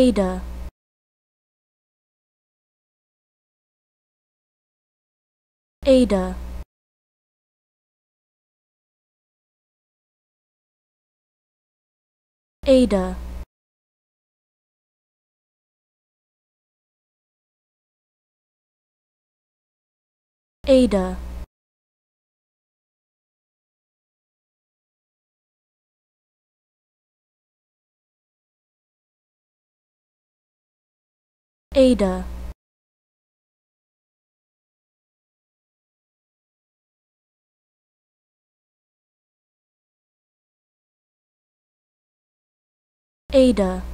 Ada Ada Ada Ada Ada. Ada